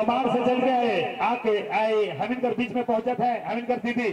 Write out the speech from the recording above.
तमार से चल के आए। आके आए हमिनकर बीच में पहुँचा था हमिनकर दीदी।